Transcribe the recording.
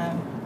Yeah.